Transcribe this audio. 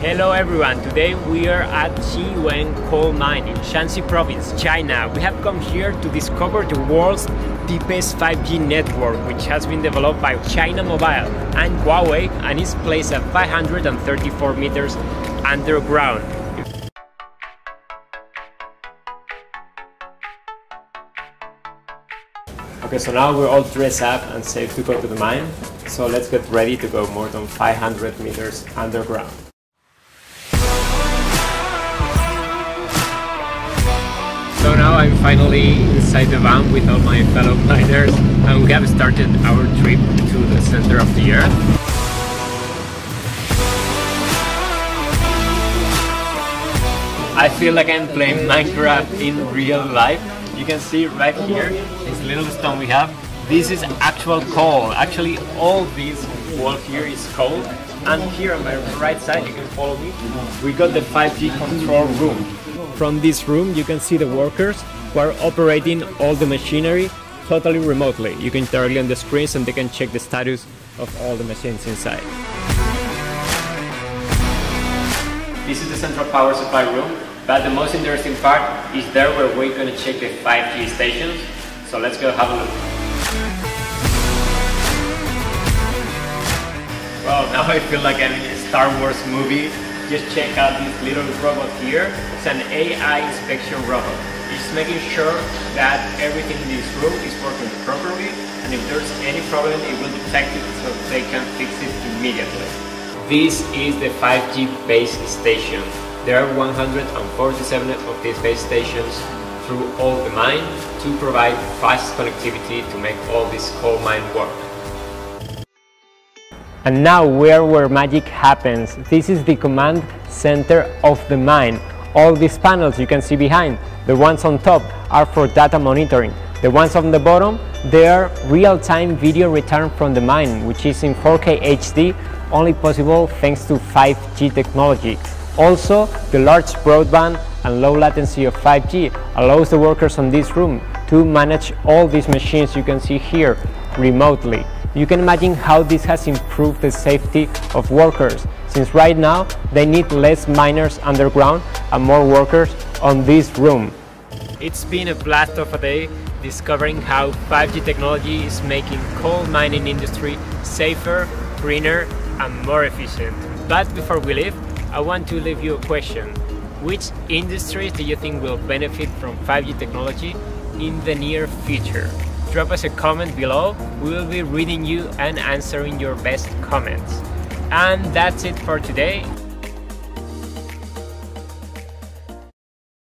Hello everyone, today we are at Xiwen coal mine in Shanxi province, China. We have come here to discover the world's deepest 5G network which has been developed by China Mobile and Huawei and is placed at 534 meters underground. Okay, so now we're all dressed up and safe to go to the mine. So let's get ready to go more than 500 meters underground. I'm finally inside the van with all my fellow miners and we have started our trip to the center of the earth. I feel like I'm playing Minecraft in real life. You can see right here, this little stone we have. This is actual coal. Actually, all this wall here is coal. And here on my right side, you can follow me, we got the 5G control room. From this room you can see the workers who are operating all the machinery totally remotely. You can directly on the screens and they can check the status of all the machines inside. This is the central power supply room, but the most interesting part is there where we're going to check the 5G stations. So let's go have a look. Well, now I feel like I'm in a Star Wars movie just check out this little robot here. It's an AI inspection robot. It's making sure that everything in this room is working properly and if there's any problem it will detect it so they can fix it immediately. This is the 5G base station. There are 147 of these base stations through all the mine to provide fast connectivity to make all this coal mine work. And now we're where magic happens. This is the command center of the mine. All these panels you can see behind, the ones on top are for data monitoring. The ones on the bottom, they are real-time video return from the mine, which is in 4K HD, only possible thanks to 5G technology. Also, the large broadband and low latency of 5G allows the workers on this room to manage all these machines you can see here remotely. You can imagine how this has improved the safety of workers, since right now they need less miners underground and more workers on this room. It's been a blast of a day discovering how 5G technology is making coal mining industry safer, greener and more efficient. But before we leave, I want to leave you a question. Which industries do you think will benefit from 5G technology in the near future? Drop us a comment below. We will be reading you and answering your best comments. And that's it for today.